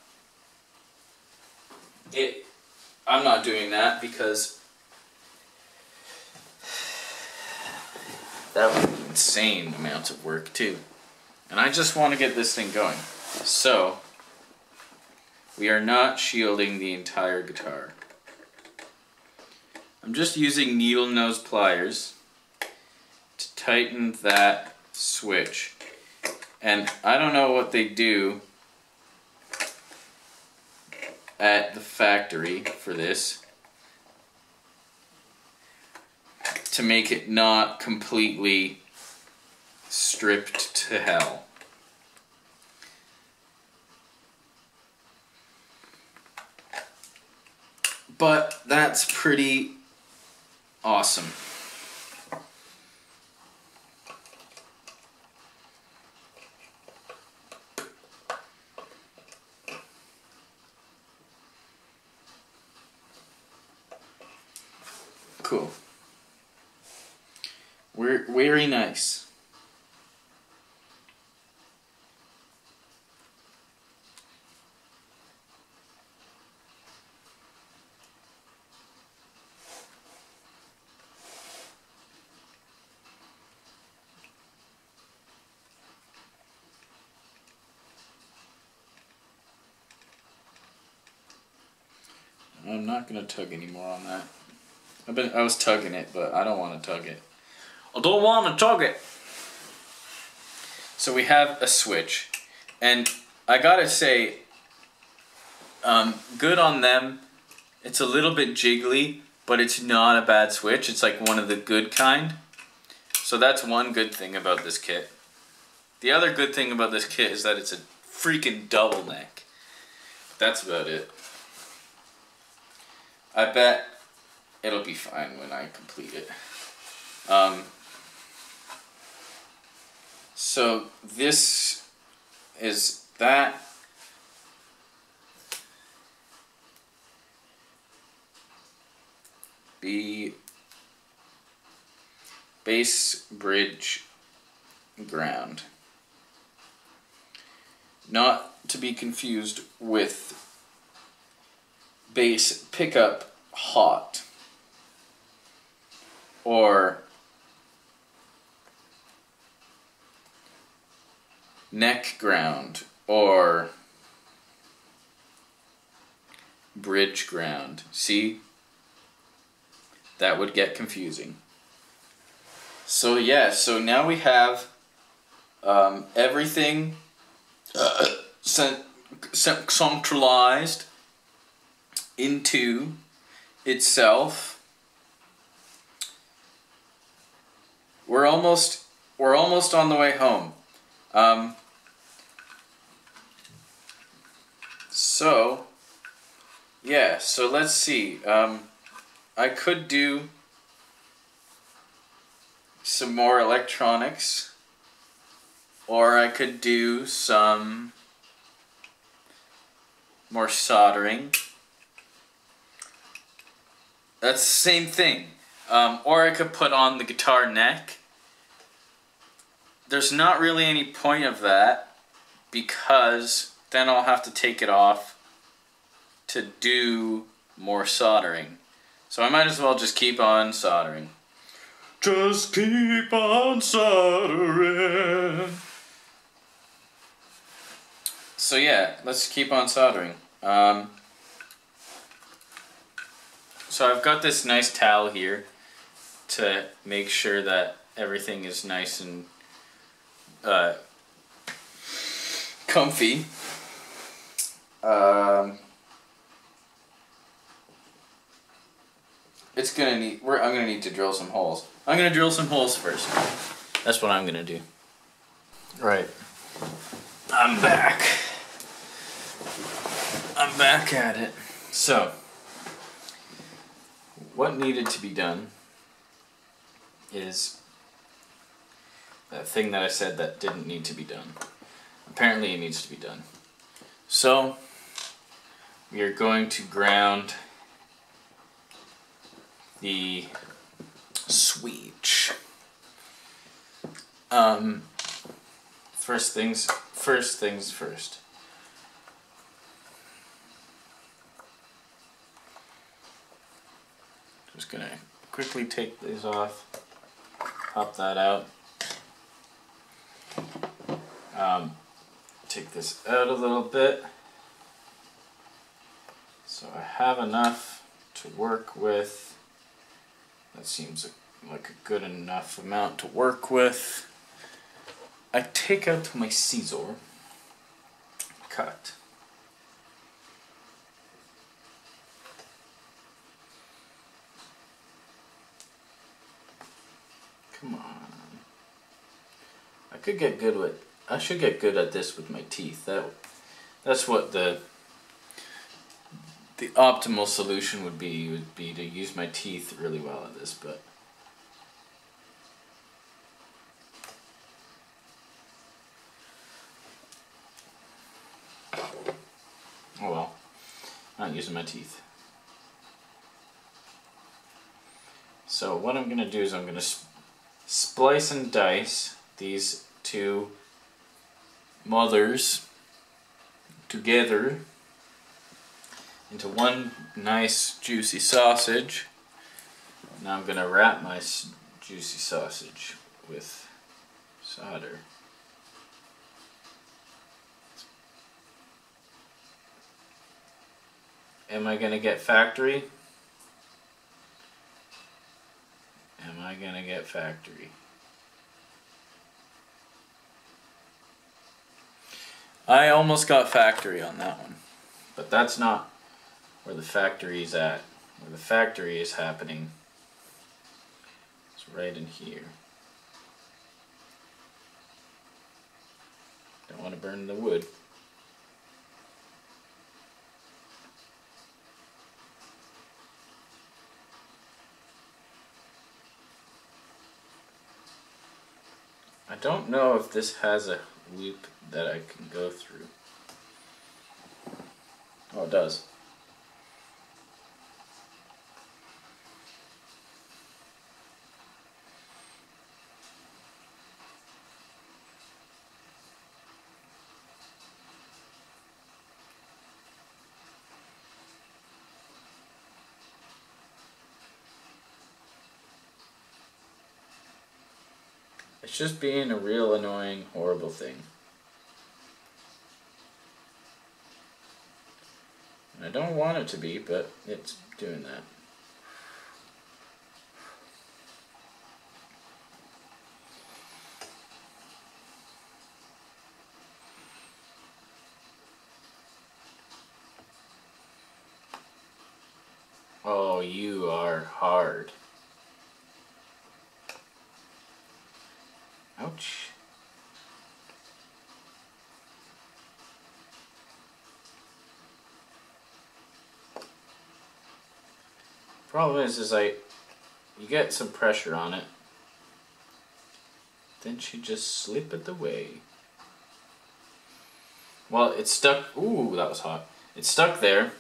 it I'm not doing that because that would be insane amounts of work too. And I just want to get this thing going. So we are not shielding the entire guitar. I'm just using needle nose pliers to tighten that switch. And I don't know what they do at the factory for this to make it not completely stripped to hell. But that's pretty awesome. Cool. We're very nice. I'm not gonna tug anymore on that. I've been I was tugging it, but I don't want to tug it. I don't want to tug it. So we have a switch, and I gotta say, um, good on them. It's a little bit jiggly, but it's not a bad switch. It's like one of the good kind. So that's one good thing about this kit. The other good thing about this kit is that it's a freaking double neck. That's about it. I bet it'll be fine when I complete it. Um, so this is that. B bass bridge ground. Not to be confused with bass pickup hot or neck ground or bridge ground. See? That would get confusing. So yeah, so now we have um, everything uh, cent- centralized into itself. We're almost we're almost on the way home. Um, so yeah, so let's see. Um, I could do some more electronics, or I could do some more soldering. That's the same thing. Um, or I could put on the guitar neck there's not really any point of that because then I'll have to take it off to do more soldering. So I might as well just keep on soldering. Just keep on soldering. So yeah, let's keep on soldering. Um, so I've got this nice towel here to make sure that everything is nice and uh, comfy. Um, it's gonna need. We're, I'm gonna need to drill some holes. I'm gonna drill some holes first. That's what I'm gonna do. Right. I'm back. I'm back at it. So, what needed to be done is that thing that I said that didn't need to be done. Apparently, it needs to be done. So, we are going to ground the switch. Um, first things first things first. Just gonna quickly take these off, pop that out. Um, take this out a little bit. So I have enough to work with. That seems like a good enough amount to work with. I take out my scissor, cut. Come on. I could get good with. I should get good at this with my teeth. That, that's what the the optimal solution would be would be to use my teeth really well at this, but. Oh well, not using my teeth. So what I'm going to do is I'm going to sp splice and dice these two mothers together into one nice juicy sausage. Now I'm going to wrap my juicy sausage with solder. Am I going to get factory? Am I going to get factory? I almost got factory on that one. But that's not where the factory is at. Where the factory is happening. It's right in here. Don't want to burn the wood. I don't know if this has a loop that I can go through. Oh, it does. It's just being a real annoying, horrible thing. I don't want it to be, but it's doing that. Oh, you are hard. Ouch. Problem is, is I, you get some pressure on it, then she just slip it away. Well, it's stuck. Ooh, that was hot. It's stuck there.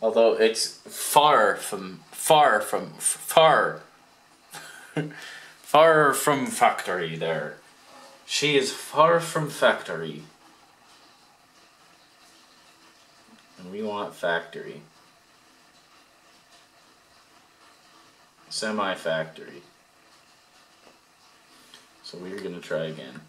Although it's far from far from far far from factory there. She is far from factory. And we want factory. Semi-factory. So we're going to try again.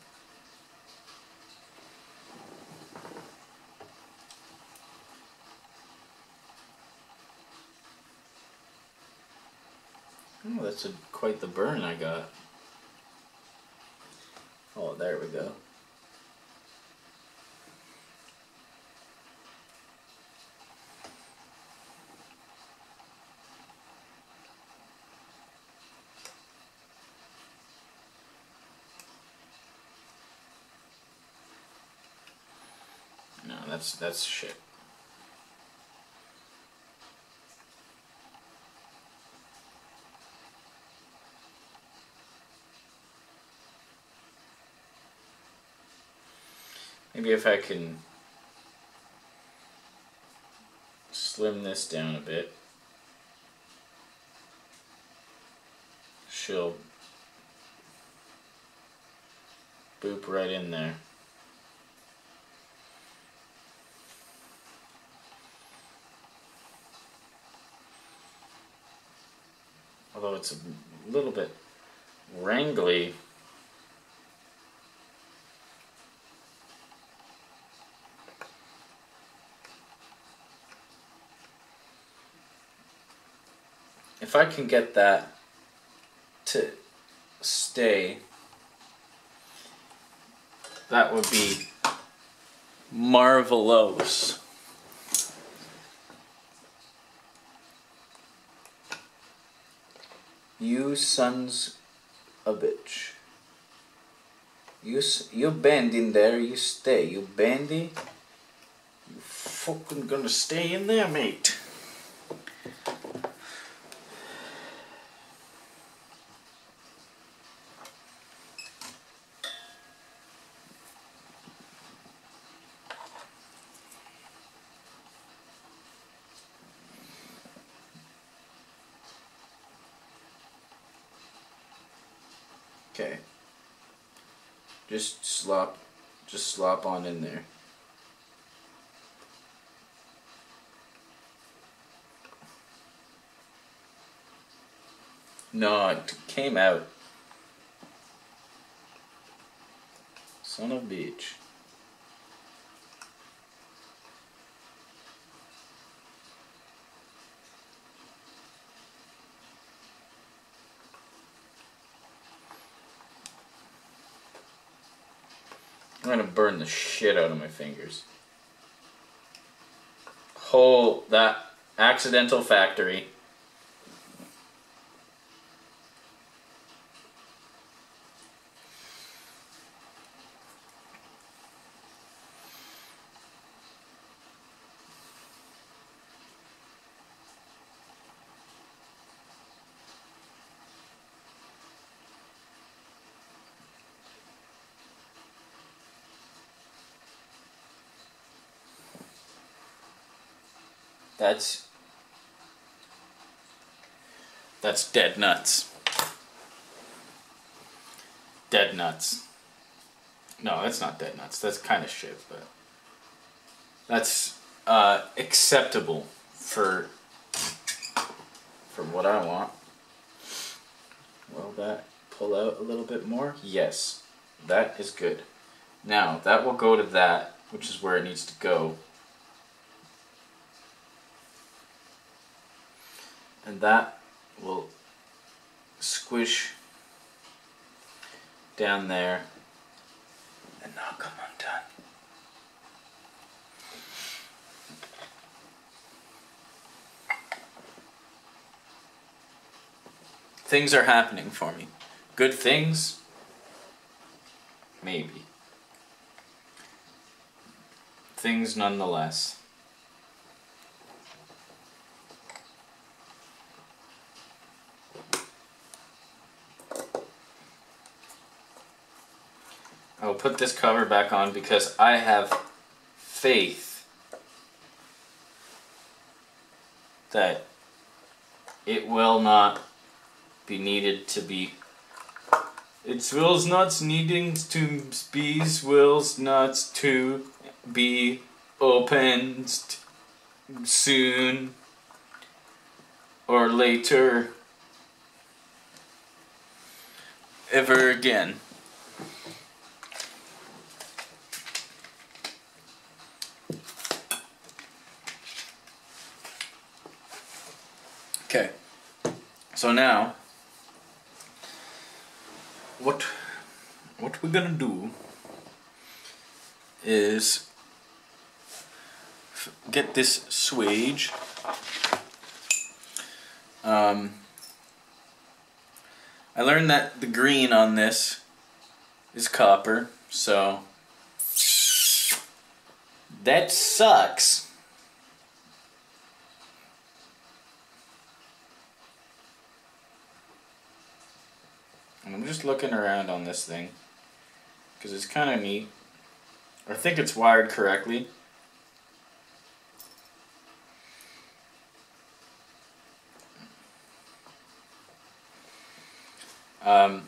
Oh, that's a, quite the burn I got. Oh, there we go. No, that's that's shit. Maybe if I can slim this down a bit, she'll boop right in there. Although it's a little bit wrangly if I can get that to stay, that would be marvelous. You sons a bitch. You you bend in there, you stay. You bendy. You fucking gonna stay in there, mate. Okay. Just slop, just slop on in there. No, it came out. Son of a bitch. I'm gonna burn the shit out of my fingers. Whole that accidental factory. That's that's dead nuts. Dead nuts. No, that's not dead nuts. That's kind of shit, but that's uh, acceptable for for what I want. Will that pull out a little bit more? Yes, that is good. Now that will go to that, which is where it needs to go. And that will squish down there and not come undone. Things are happening for me. Good things? Maybe. Things nonetheless. I'll put this cover back on because I have faith that it will not be needed to be it wills not needing to be wills not to be opened soon or later ever again. Okay. So now what what we're gonna do is get this swage um, I learned that the green on this is copper so that sucks I'm just looking around on this thing because it's kind of neat. I think it's wired correctly. Um,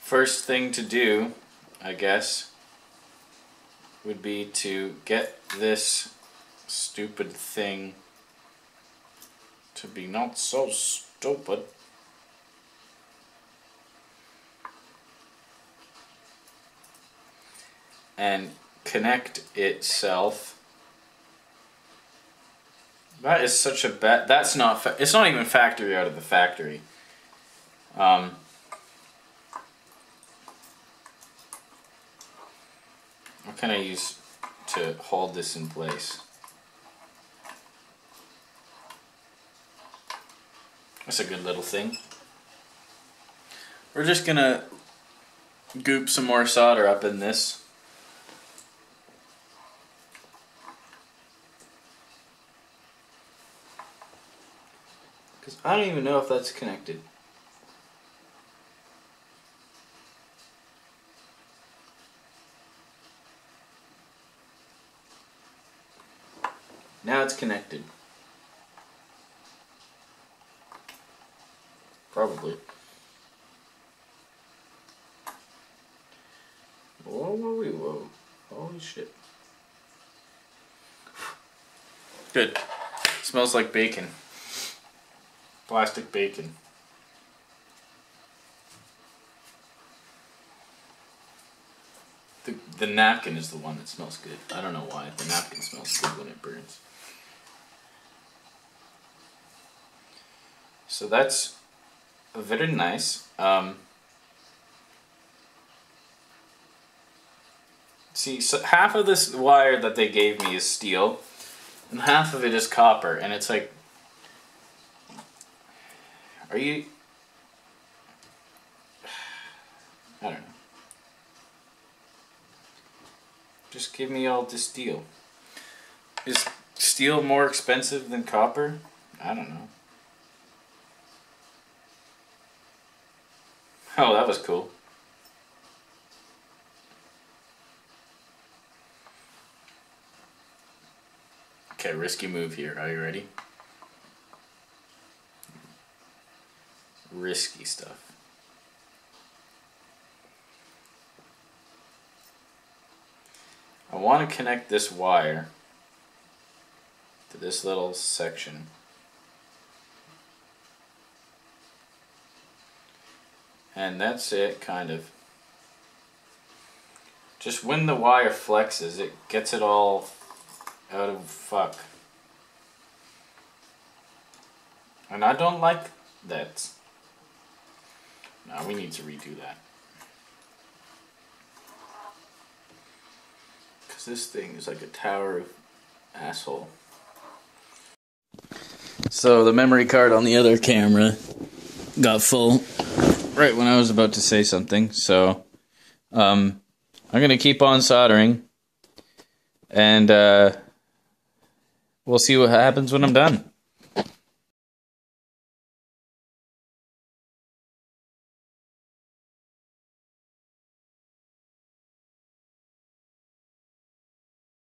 first thing to do, I guess, would be to get this stupid thing to be not so stupid. And connect itself. That is such a bad. That's not. it's not even factory out of the factory. Um, what can I use to hold this in place? That's a good little thing. We're just gonna goop some more solder up in this. Because I don't even know if that's connected. Now it's connected. Probably. Whoa, whoa, whoa. Holy shit. Good. Smells like bacon. Plastic bacon. The, the napkin is the one that smells good. I don't know why. The napkin smells good when it burns. So that's very nice. Um, see, so half of this wire that they gave me is steel, and half of it is copper, and it's like, are you? I don't know. Just give me all the steel. Is steel more expensive than copper? I don't know. Oh, that was cool. Okay, risky move here. Are you ready? Risky stuff. I want to connect this wire to this little section. And that's it, kind of. Just when the wire flexes, it gets it all out of fuck. And I don't like that. Now we need to redo that. Because this thing is like a tower of asshole. So the memory card on the other camera got full right when I was about to say something. So, um, I'm gonna keep on soldering, and uh, we'll see what happens when I'm done.